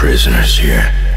prisoners here.